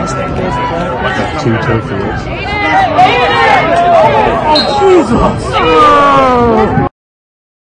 Two turkeys. Jesus!